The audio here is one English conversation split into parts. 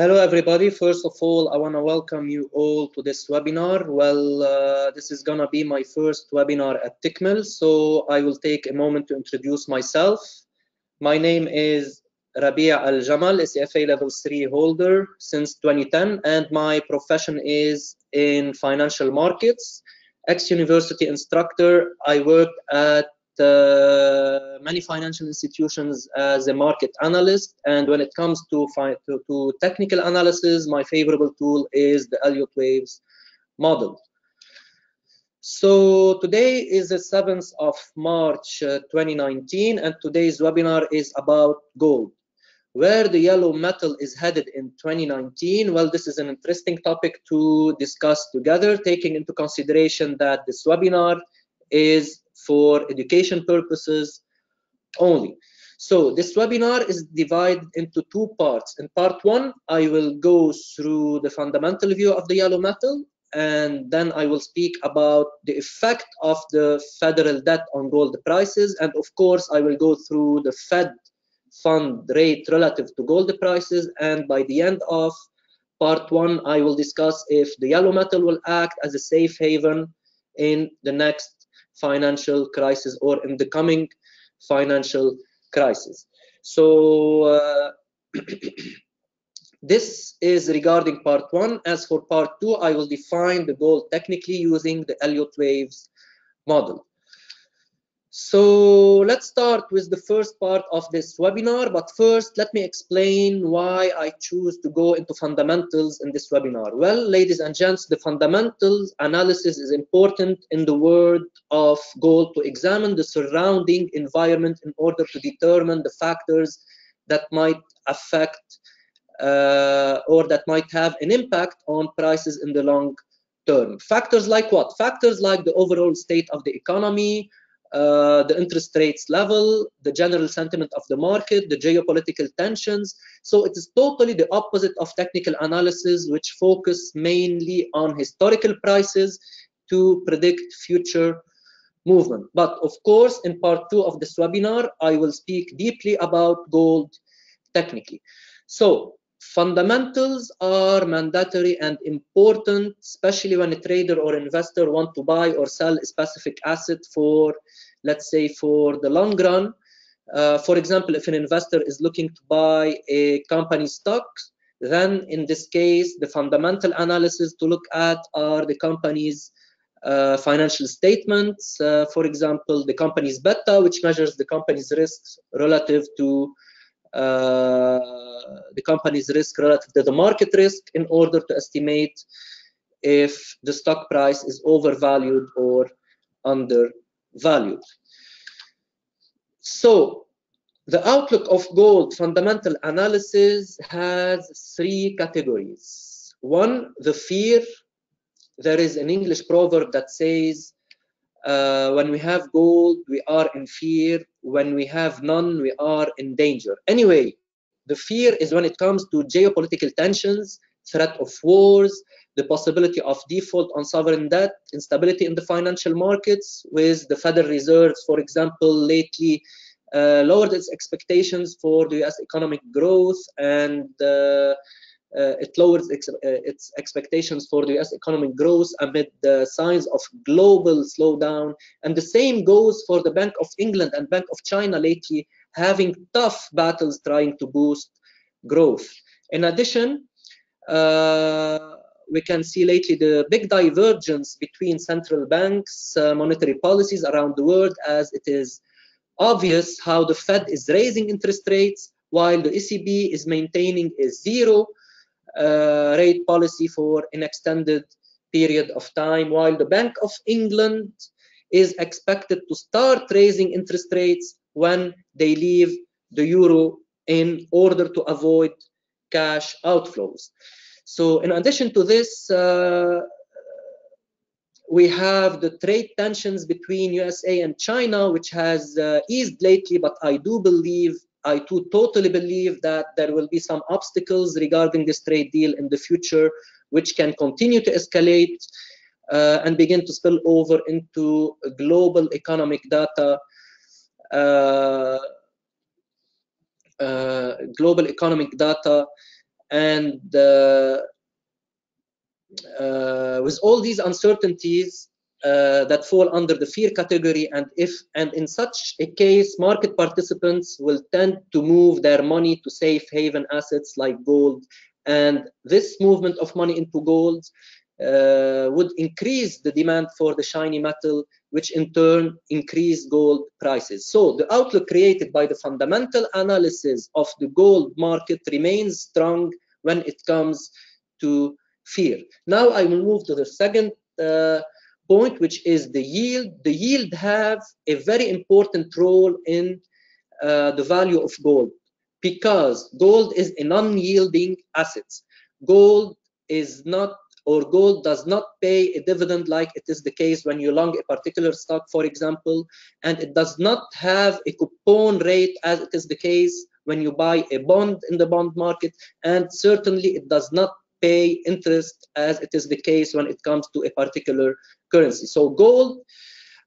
Hello, everybody. First of all, I want to welcome you all to this webinar. Well, uh, this is going to be my first webinar at Tickmill, so I will take a moment to introduce myself. My name is Rabia Al Jamal, CFA Level 3 holder since 2010, and my profession is in financial markets. Ex university instructor, I worked at many financial institutions as a market analyst. And when it comes to, to, to, technical analysis, my favorable tool is the Elliott Waves model. So today is the 7th of March uh, 2019, and today's webinar is about gold. Where the yellow metal is headed in 2019, well, this is an interesting topic to discuss together, taking into consideration that this webinar is for education purposes only. So this webinar is divided into two parts. In part one, I will go through the fundamental view of the yellow metal, and then I will speak about the effect of the federal debt on gold prices. And of course, I will go through the Fed fund rate relative to gold prices. And by the end of part one, I will discuss if the yellow metal will act as a safe haven in the next financial crisis or in the coming financial crisis. So uh, this is regarding part one. As for part two, I will define the goal technically using the Elliott waves model. So let's start with the first part of this webinar, but first let me explain why I choose to go into fundamentals in this webinar. Well, ladies and gents, the fundamentals analysis is important in the world of gold to examine the surrounding environment in order to determine the factors that might affect uh, or that might have an impact on prices in the long term. Factors like what? Factors like the overall state of the economy, uh, the interest rates level, the general sentiment of the market, the geopolitical tensions. So it is totally the opposite of technical analysis, which focus mainly on historical prices to predict future movement. But of course, in part two of this webinar, I will speak deeply about gold technically. So fundamentals are mandatory and important, especially when a trader or investor want to buy or sell a specific asset for, let's say, for the long run. Uh, for example, if an investor is looking to buy a company stock, then in this case, the fundamental analysis to look at are the company's uh, financial statements. Uh, for example, the company's beta, which measures the company's risks relative to the company's risk relative to the market risk in order to estimate if the stock price is overvalued or undervalued. So the outlook of gold fundamental analysis has three categories. One, the fear. There is an English proverb that says, uh, when we have gold, we are in fear. When we have none, we are in danger. Anyway, the fear is when it comes to geopolitical tensions, threat of wars, the possibility of default on sovereign debt, instability in the financial markets, with the Federal Reserves, for example, lately uh, lowered its expectations for the US economic growth and uh, it lowers ex uh, its expectations for the US economic growth amid the signs of global slowdown. And the same goes for the Bank of England and Bank of China lately, having tough battles trying to boost growth. In addition, uh, we can see lately the big divergence between central banks' uh, monetary policies around the world as it is obvious how the Fed is raising interest rates while the ECB is maintaining a zero uh, rate policy for an extended period of time, while the Bank of England is expected to start raising interest rates when they leave the euro in order to avoid cash outflows. So in addition to this, uh, we have the trade tensions between USA and China, which has uh, eased lately, but I do believe I too totally believe that there will be some obstacles regarding this trade deal in the future, which can continue to escalate uh, and begin to spill over into global economic data, uh, uh, global economic data and uh, uh, with all these uncertainties uh, that fall under the fear category and if and in such a case market participants will tend to move their money to safe haven assets like gold. And this movement of money into gold uh, would increase the demand for the shiny metal which in turn increase gold prices. So the outlook created by the fundamental analysis of the gold market remains strong when it comes to fear. Now i will move to the second uh, point, which is the yield. The yield have a very important role in uh, the value of gold because gold is a non-yielding asset. Gold is not or gold does not pay a dividend like it is the case when you long a particular stock, for example, and it does not have a coupon rate as it is the case when you buy a bond in the bond market, and certainly it does not pay interest as it is the case when it comes to a particular currency. So gold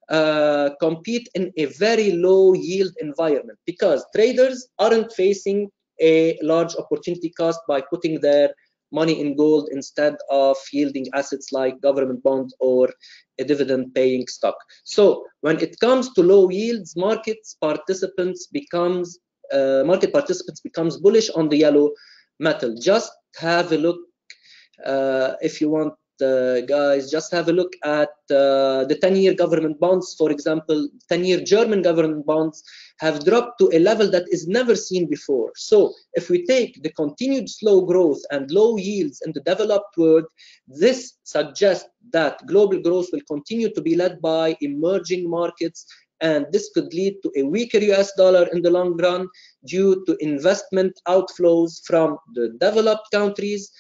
uh, compete in a very low yield environment because traders aren't facing a large opportunity cost by putting their money in gold instead of yielding assets like government bonds or a dividend paying stock. So when it comes to low yields, markets participants becomes uh, market participants becomes bullish on the yellow metal. Just have a look if you want uh, guys, just have a look at uh, the 10-year government bonds. For example, 10-year German government bonds have dropped to a level that is never seen before. So if we take the continued slow growth and low yields in the developed world, this suggests that global growth will continue to be led by emerging markets and this could lead to a weaker US dollar in the long run due to investment outflows from the developed countries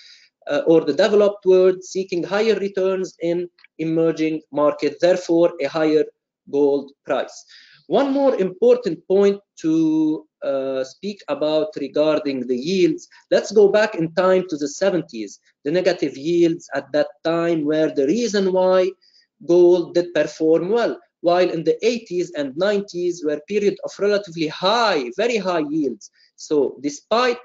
uh, or the developed world seeking higher returns in emerging markets, therefore a higher gold price. One more important point to uh, speak about regarding the yields, let's go back in time to the 70s. The negative yields at that time were the reason why gold did perform well, while in the 80s and 90s were period of relatively high, very high yields. So despite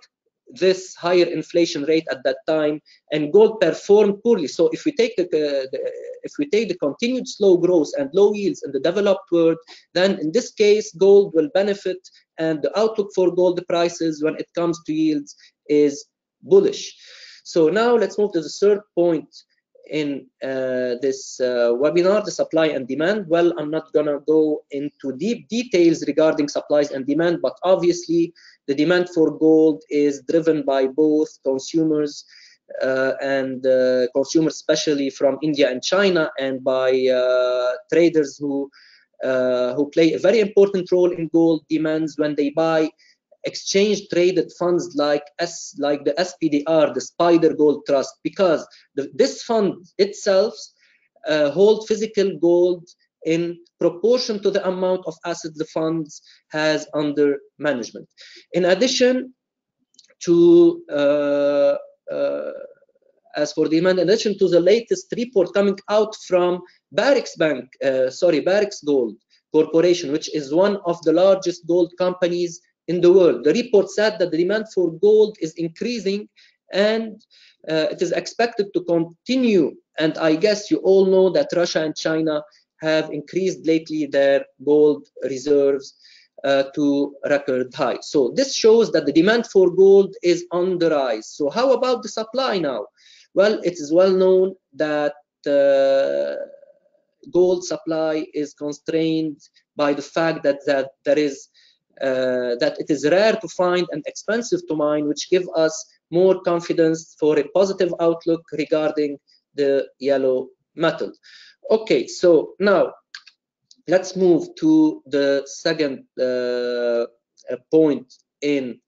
this higher inflation rate at that time and gold performed poorly. So if we take the, the, if we take the continued slow growth and low yields in the developed world then in this case gold will benefit and the outlook for gold prices when it comes to yields is bullish. So now let's move to the third point in uh, this uh, webinar, the supply and demand. Well, I'm not gonna go into deep details regarding supplies and demand, but obviously the demand for gold is driven by both consumers uh, and uh, consumers, especially from India and China, and by uh, traders who uh, who play a very important role in gold demands when they buy exchange traded funds like S like the SPDR, the Spider Gold Trust, because the, this fund itself uh, physical gold in proportion to the amount of assets the funds has under management. In addition to, uh, uh, as for demand, in addition to the latest report coming out from Barrick Bank, uh, sorry, Barrick Gold Corporation, which is one of the largest gold companies in the world. The report said that the demand for gold is increasing and uh, it is expected to continue. And I guess you all know that Russia and China have increased lately their gold reserves uh, to record high. So this shows that the demand for gold is on the rise. So how about the supply now? Well, it is well known that uh, gold supply is constrained by the fact that, that there is that it is rare to find and expensive to mine, which give us more confidence for a positive outlook regarding the yellow metal. Okay, so now let's move to the second uh, point in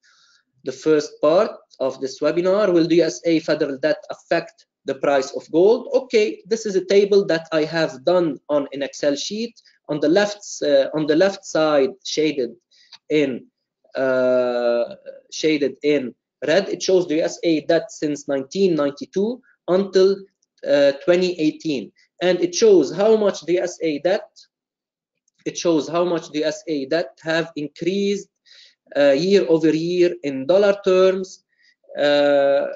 the first part of this webinar. Will the USA federal debt affect the price of gold? Okay, this is a table that I have done on an Excel sheet. On the left, uh, on the left side, shaded in uh, shaded in red, it shows the USA debt since 1992 until uh, 2018 and it shows how much the USA debt it shows how much the USA debt have increased uh, year over year in dollar terms uh,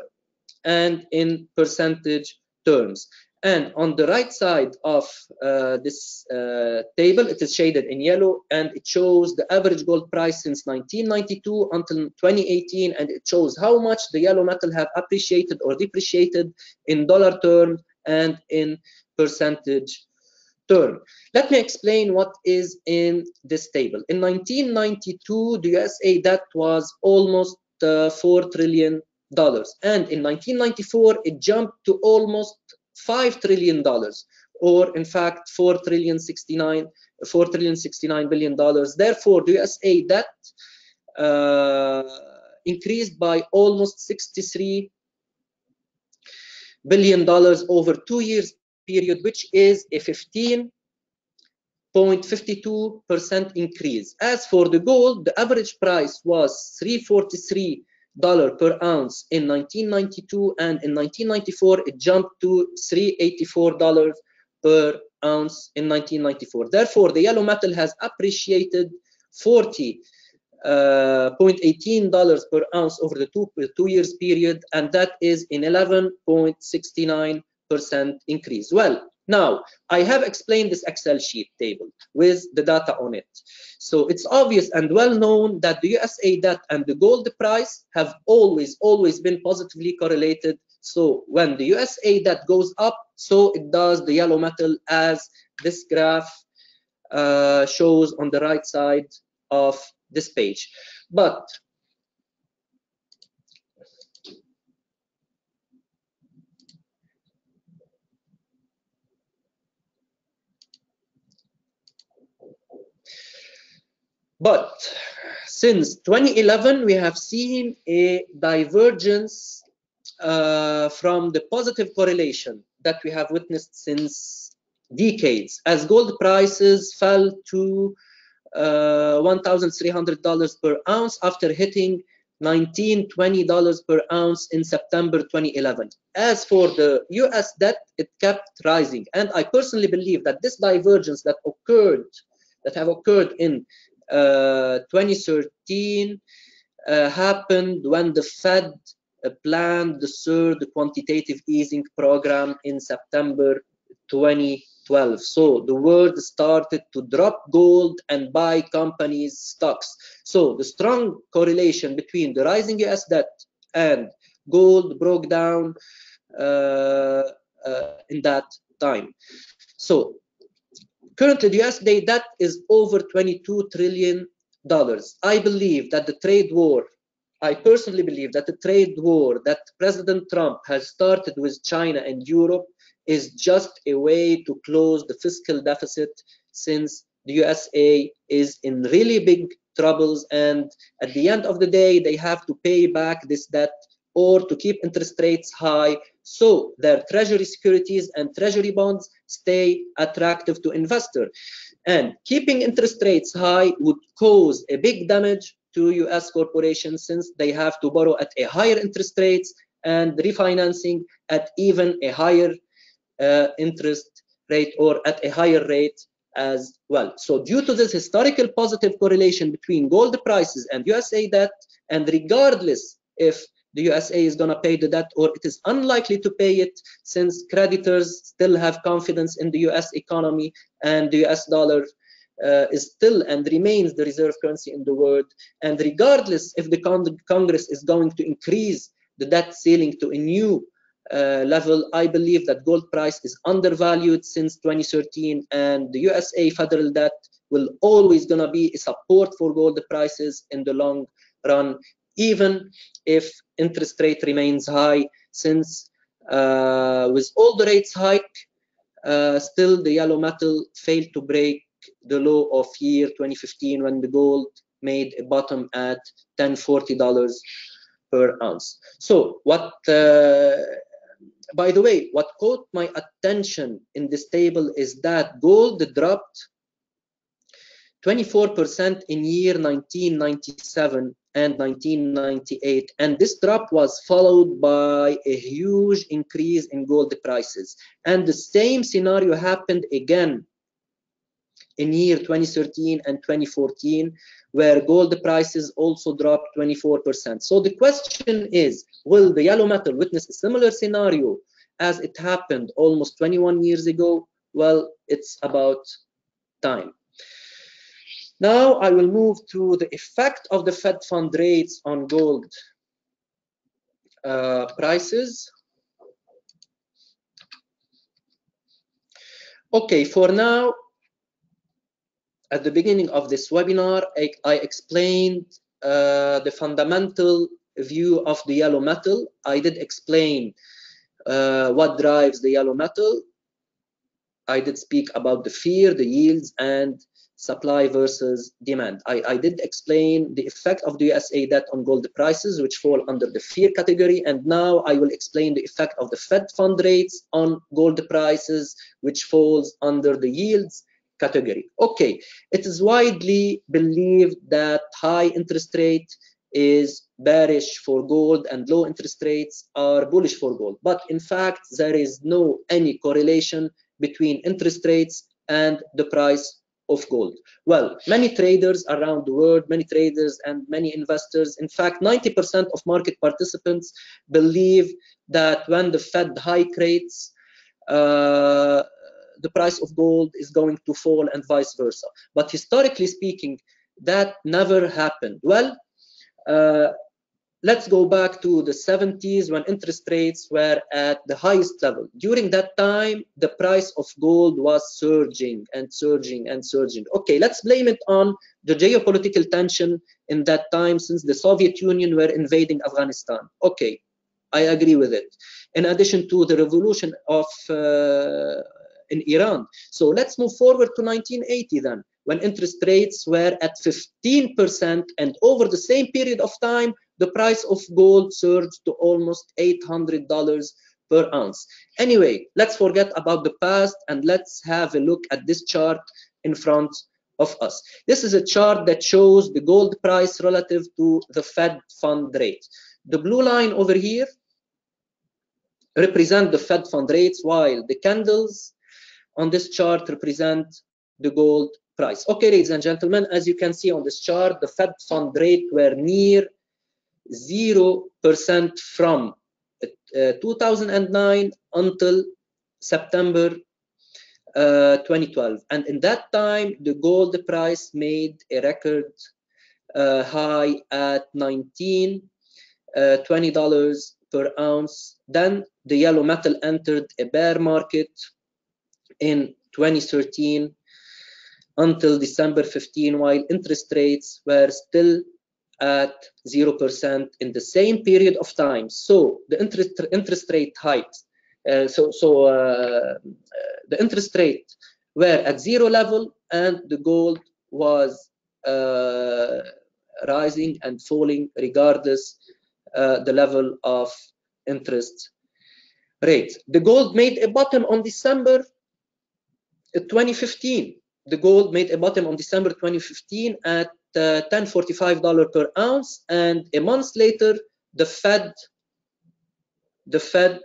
and in percentage terms. And on the right side of uh, this uh, table, it is shaded in yellow and it shows the average gold price since 1992 until 2018. And it shows how much the yellow metal have appreciated or depreciated in dollar terms and in percentage term. Let me explain what is in this table. In 1992, the USA debt was almost uh, $4 trillion. And in 1994, it jumped to almost five trillion dollars, or in fact four trillion sixty nine, four trillion sixty nine billion dollars. Therefore, the USA debt uh, increased by almost 63 billion dollars over two years period, which is a 15.52% increase. As for the gold, the average price was 343 dollar per ounce. In 1992 and in 1994 it jumped to 384 dollars per ounce in 1994 therefore the yellow metal has appreciated 40 uh, 0.18 dollars per ounce over the two two years period and that is an 11.69 percent increase. Well now, I have explained this Excel sheet table with the data on it. So it's obvious and well known that the USA debt and the gold price have always, always been positively correlated. So when the USA debt goes up, so it does the yellow metal as this graph uh, shows on the right side of this page. But But since 2011, we have seen a divergence uh, from the positive correlation that we have witnessed since decades as gold prices fell to uh, $1,300 per ounce after hitting 19 $20 per ounce in September 2011. As for the US debt, it kept rising. And I personally believe that this divergence that occurred, that have occurred in 2013 uh, happened when the Fed uh, planned the third quantitative easing program in September 2012. So the world started to drop gold and buy companies' stocks. So the strong correlation between the rising US debt and gold broke down uh, uh, in that time. So Currently, the US debt is over 22 trillion dollars. I believe that the trade war, I personally believe that the trade war that President Trump has started with China and Europe is just a way to close the fiscal deficit since the USA is in really big troubles and at the end of the day they have to pay back this debt or to keep interest rates high so their treasury securities and treasury bonds stay attractive to investor and keeping interest rates high would cause a big damage to US corporations since they have to borrow at a higher interest rates and refinancing at even a higher uh, interest rate or at a higher rate as well. So due to this historical positive correlation between gold prices and USA debt, and regardless if the USA is going to pay the debt or it is unlikely to pay it since creditors still have confidence in the US economy and the US dollar uh, is still and remains the reserve currency in the world. And regardless if the con Congress is going to increase the debt ceiling to a new uh, level, I believe that gold price is undervalued since 2013 and the USA federal debt will always gonna be a support for gold prices in the long run even if interest rate remains high since uh, with all the rates hike uh, still the yellow metal failed to break the low of year 2015 when the gold made a bottom at 1040 dollars per ounce. So what uh, by the way what caught my attention in this table is that gold dropped 24% in year 1997 and 1998 and this drop was followed by a huge increase in gold prices and the same scenario happened again in year 2013 and 2014 where gold prices also dropped 24% so the question is will the yellow metal witness a similar scenario as it happened almost 21 years ago? Well, it's about time. Now I will move to the effect of the Fed fund rates on gold uh, prices. Okay, for now, at the beginning of this webinar, I, I explained uh, the fundamental view of the yellow metal. I did explain uh, what drives the yellow metal. I did speak about the fear, the yields, and supply versus demand. I, I did explain the effect of the USA debt on gold prices, which fall under the fear category. And now I will explain the effect of the Fed fund rates on gold prices, which falls under the yields category. Okay, it is widely believed that high interest rate is bearish for gold and low interest rates are bullish for gold. But in fact, there is no any correlation between interest rates and the price of gold. Well, many traders around the world, many traders and many investors, in fact, 90% of market participants believe that when the Fed hike rates, uh, the price of gold is going to fall and vice versa. But historically speaking, that never happened. Well, uh, let's go back to the 70s when interest rates were at the highest level. During that time, the price of gold was surging and surging and surging. Okay, let's blame it on the geopolitical tension in that time since the Soviet Union were invading Afghanistan. Okay, I agree with it. In addition to the revolution of uh, in Iran. So let's move forward to 1980 then, when interest rates were at 15% and over the same period of time, the price of gold surged to almost $800 per ounce. Anyway, let's forget about the past and let's have a look at this chart in front of us. This is a chart that shows the gold price relative to the Fed fund rate. The blue line over here represent the Fed fund rates while the candles on this chart represent the gold price. Okay, ladies and gentlemen, as you can see on this chart, the Fed fund rate were near 0% from uh, 2009 until September uh, 2012. And in that time, the gold price made a record uh, high at 19 uh, $20 per ounce. Then the yellow metal entered a bear market in 2013 until December 15, while interest rates were still at 0% in the same period of time. So the interest, interest rate hikes, uh, so, so uh, uh, the interest rate were at zero level and the gold was uh, rising and falling regardless uh, the level of interest rate. The gold made a bottom on December 2015, the gold made a bottom on December 2015 at uh, $1045 per ounce, and a month later, the Fed, the Fed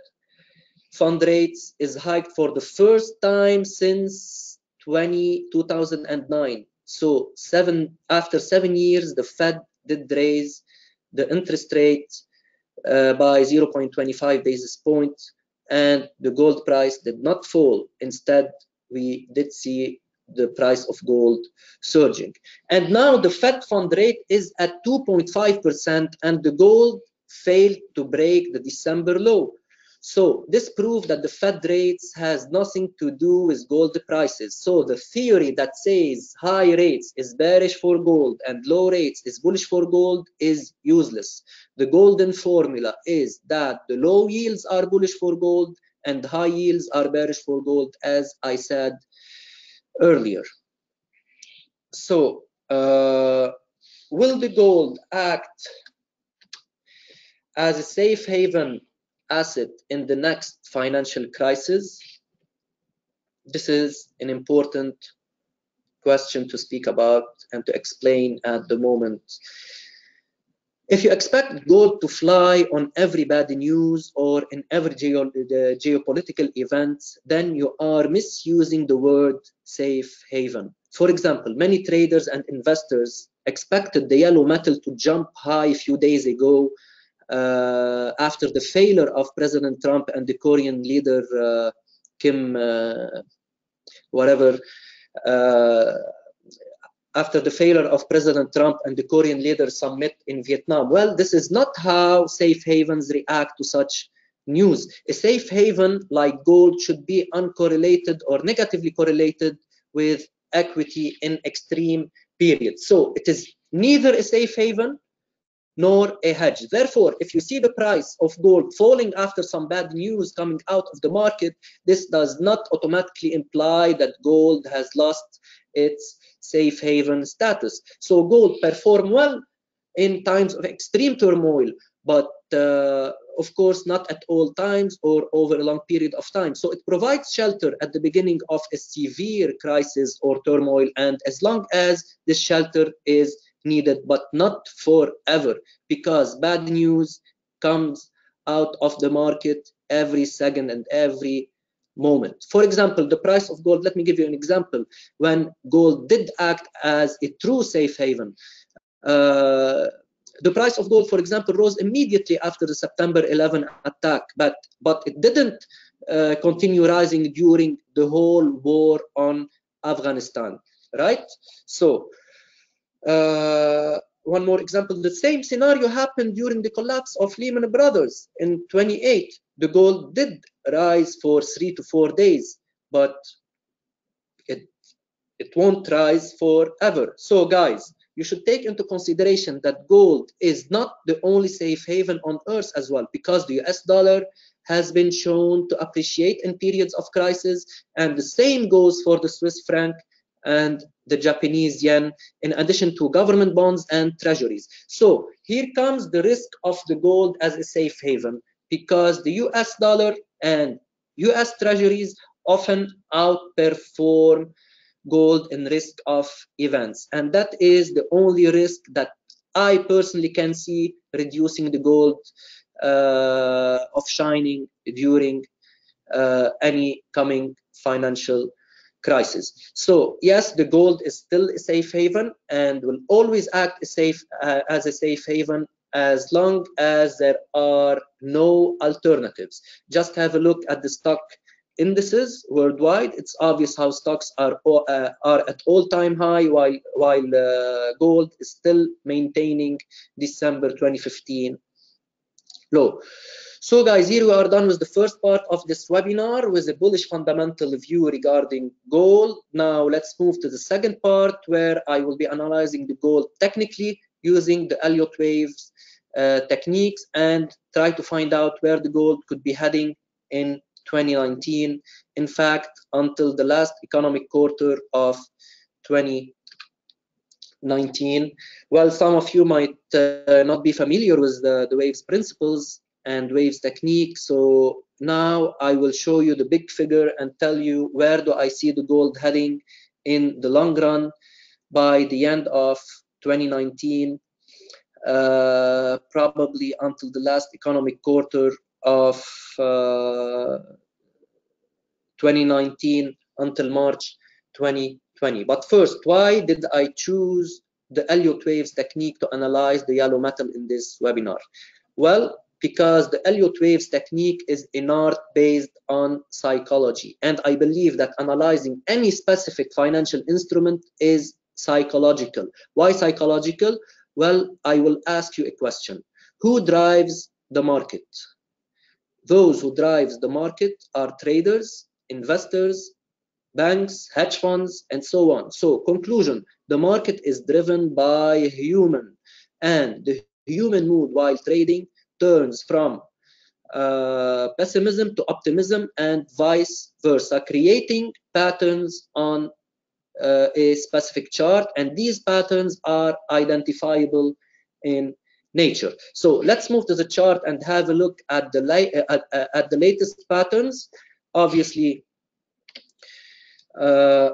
fund rates is hiked for the first time since 20, 2009. So seven after seven years, the Fed did raise the interest rate uh, by 0.25 basis points, and the gold price did not fall. Instead, we did see the price of gold surging. And now the Fed fund rate is at 2.5% and the gold failed to break the December low. So this proved that the Fed rates has nothing to do with gold prices. So the theory that says high rates is bearish for gold and low rates is bullish for gold is useless. The golden formula is that the low yields are bullish for gold and high yields are bearish for gold, as I said earlier. So, uh, will the gold act as a safe haven asset in the next financial crisis? This is an important question to speak about and to explain at the moment. If you expect gold to fly on every bad news or in every geo geopolitical event, then you are misusing the word safe haven. For example, many traders and investors expected the yellow metal to jump high a few days ago uh, after the failure of President Trump and the Korean leader uh, Kim, uh, whatever, uh, after the failure of President Trump and the Korean leader summit in Vietnam. Well, this is not how safe havens react to such news. A safe haven like gold should be uncorrelated or negatively correlated with equity in extreme periods. So it is neither a safe haven nor a hedge. Therefore, if you see the price of gold falling after some bad news coming out of the market, this does not automatically imply that gold has lost its safe haven status. So gold perform well in times of extreme turmoil, but uh, of course not at all times or over a long period of time. So it provides shelter at the beginning of a severe crisis or turmoil, and as long as this shelter is needed, but not forever, because bad news comes out of the market every second and every moment. For example, the price of gold, let me give you an example. When gold did act as a true safe haven, uh, the price of gold, for example, rose immediately after the September 11 attack, but, but it didn't uh, continue rising during the whole war on Afghanistan, right? So, uh, one more example, the same scenario happened during the collapse of Lehman Brothers in 28. The gold did rise for three to four days, but it, it won't rise forever. So guys, you should take into consideration that gold is not the only safe haven on earth as well, because the US dollar has been shown to appreciate in periods of crisis, and the same goes for the Swiss franc and the Japanese yen, in addition to government bonds and treasuries. So here comes the risk of the gold as a safe haven, because the US dollar and US treasuries often outperform gold in risk of events. And that is the only risk that I personally can see reducing the gold uh, of shining during uh, any coming financial crisis. So yes, the gold is still a safe haven and will always act a safe, uh, as a safe haven as long as there are no alternatives. Just have a look at the stock indices worldwide, it's obvious how stocks are uh, are at all-time high, while while uh, gold is still maintaining December 2015 low. So guys, here we are done with the first part of this webinar with a bullish fundamental view regarding gold. Now let's move to the second part where I will be analyzing the gold technically using the Elliott waves uh, techniques and try to find out where the gold could be heading in 2019. In fact, until the last economic quarter of 2019. Well, some of you might uh, not be familiar with the, the waves principles and waves technique. So now I will show you the big figure and tell you where do I see the gold heading in the long run by the end of 2019, uh, probably until the last economic quarter of uh, 2019 until March 2020. But first, why did I choose the Elliott waves technique to analyze the yellow metal in this webinar? Well, because the Elliott waves technique is an art based on psychology. And I believe that analyzing any specific financial instrument is psychological. Why psychological? Well, I will ask you a question. Who drives the market? Those who drives the market are traders, investors, banks, hedge funds, and so on. So conclusion, the market is driven by human and the human mood while trading turns from uh, pessimism to optimism and vice versa, creating patterns on uh, a specific chart. And these patterns are identifiable in nature. So let's move to the chart and have a look at the, at, at the latest patterns. Obviously, uh,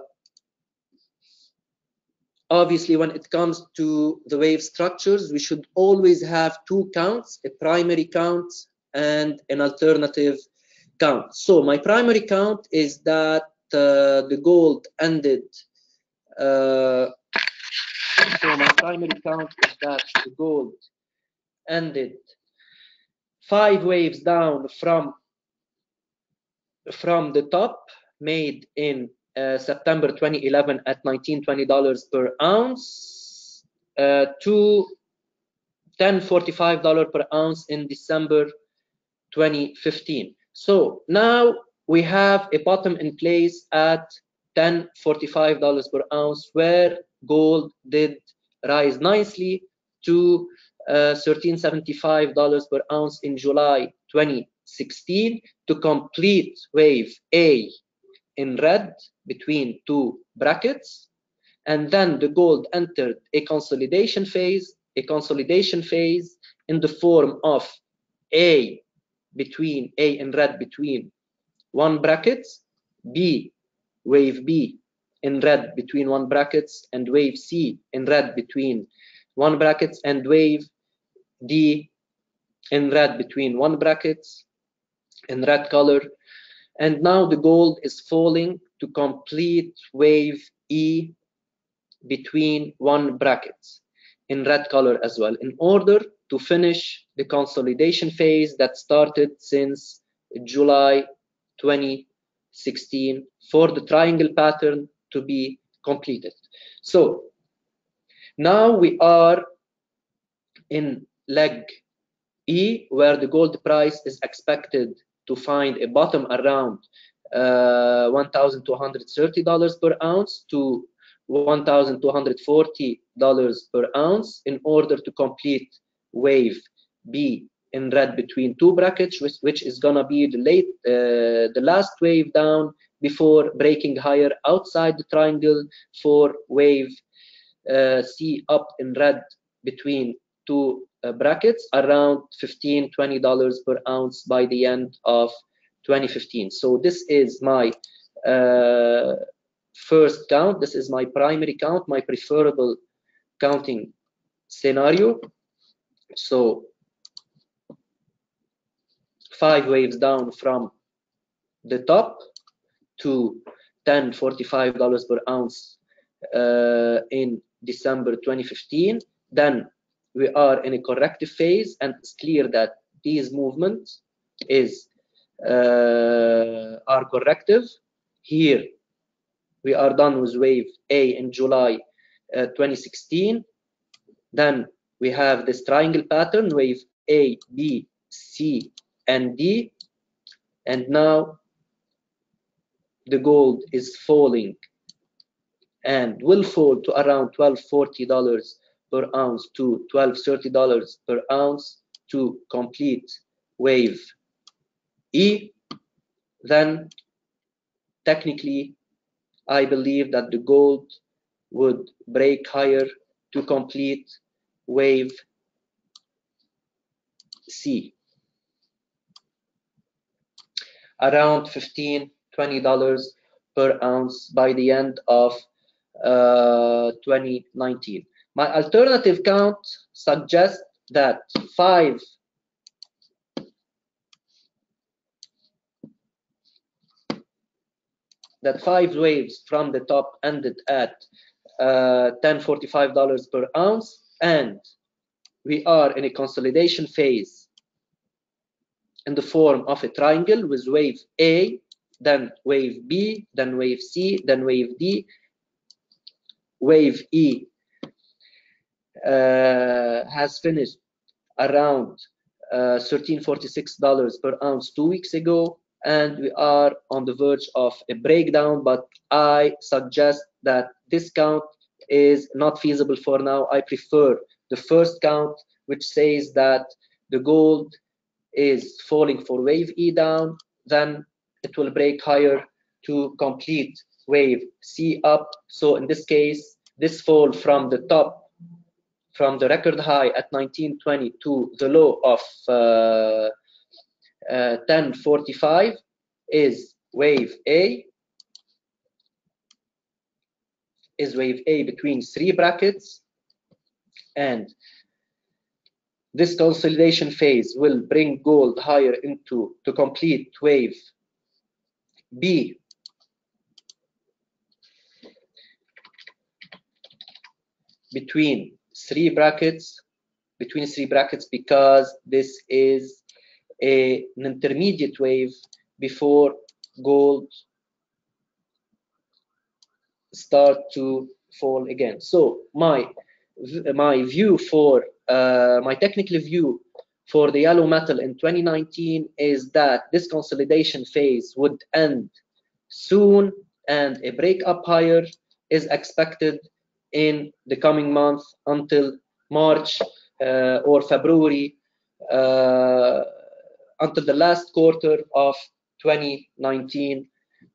obviously when it comes to the wave structures, we should always have two counts, a primary count and an alternative count. So my primary count is that uh, the gold ended uh, so my primary count is that the gold ended five waves down from from the top made in uh, September 2011 at 19 $20 per ounce uh, to 10.45 dollar per ounce in December 2015 so now we have a bottom in place at 10.45 dollars per ounce where gold did rise nicely to uh, 13.75 dollars per ounce in July 2016 to complete wave A in red between two brackets and then the gold entered a consolidation phase a consolidation phase in the form of A between A in red between one brackets, B, wave B in red between one brackets, and wave C in red between one brackets, and wave D in red between one brackets in red color. And now the gold is falling to complete wave E between one brackets in red color as well in order to finish the consolidation phase that started since July 2016 for the triangle pattern to be completed. So now we are in leg E where the gold price is expected to find a bottom around uh, $1,230 per ounce to $1,240 per ounce in order to complete wave B in red between two brackets, which, which is gonna be the late, uh, the last wave down before breaking higher outside the triangle for wave uh, C up in red between two uh, brackets around 15 20 dollars per ounce by the end of 2015 so this is my uh, first count. This is my primary count, my preferable counting scenario. So five waves down from the top to 10 45 dollars per ounce uh, in december 2015 then we are in a corrective phase and it's clear that these movements is uh, are corrective here we are done with wave A in July uh, 2016. Then we have this triangle pattern, wave A, B, C, and D. And now the gold is falling and will fall to around $1240 per ounce to $1230 per ounce to complete wave E. Then technically I believe that the gold would break higher to complete wave C. Around 15 $20 per ounce by the end of uh, 2019. My alternative count suggests that five. That five waves from the top ended at uh, $1045 per ounce and we are in a consolidation phase in the form of a triangle with wave A, then wave B, then wave C, then wave D, wave E has finished around uh, $1346 per ounce two weeks ago and we are on the verge of a breakdown but i suggest that this count is not feasible for now. I prefer the first count which says that the gold is falling for wave e down then it will break higher to complete wave c up. So in this case this fall from the top from the record high at 1920 to the low of uh, uh, 1045 is wave A is wave A between three brackets and this consolidation phase will bring gold higher into to complete wave B. Between three brackets between three brackets because this is a, an intermediate wave before gold start to fall again. So my my view for uh, my technical view for the yellow metal in 2019 is that this consolidation phase would end soon and a break up higher is expected in the coming month until March uh, or February uh, until the last quarter of 2019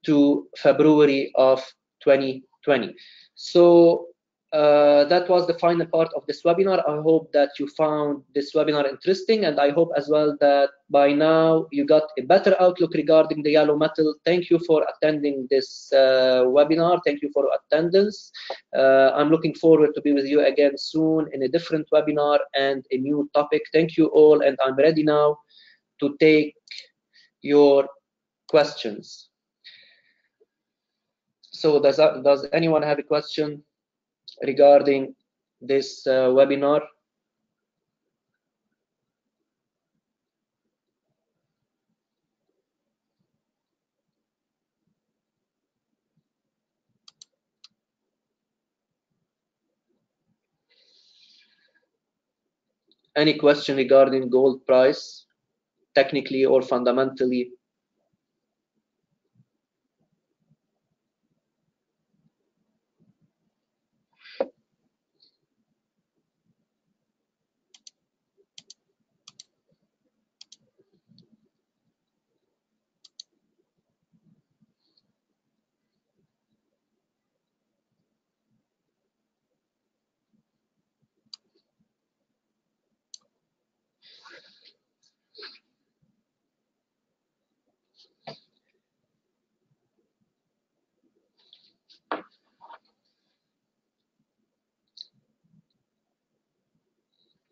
to February of 2020. So uh, that was the final part of this webinar. I hope that you found this webinar interesting and I hope as well that by now you got a better outlook regarding the yellow metal. Thank you for attending this uh, webinar. Thank you for attendance. Uh, I'm looking forward to be with you again soon in a different webinar and a new topic. Thank you all and I'm ready now to take your questions. So does, does anyone have a question? Regarding this uh, webinar. Any question regarding gold price, technically or fundamentally?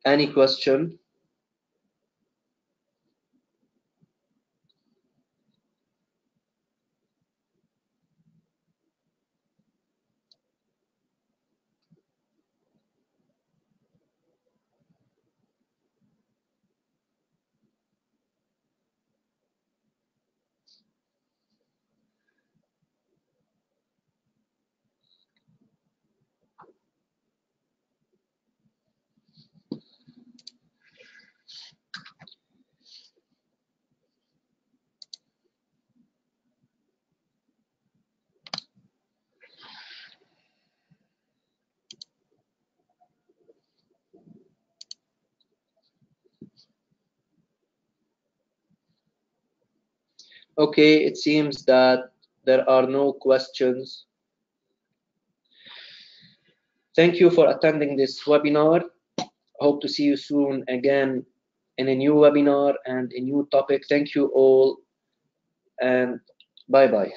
Any question? Okay, it seems that there are no questions. Thank you for attending this webinar. Hope to see you soon again in a new webinar and a new topic. Thank you all and bye-bye.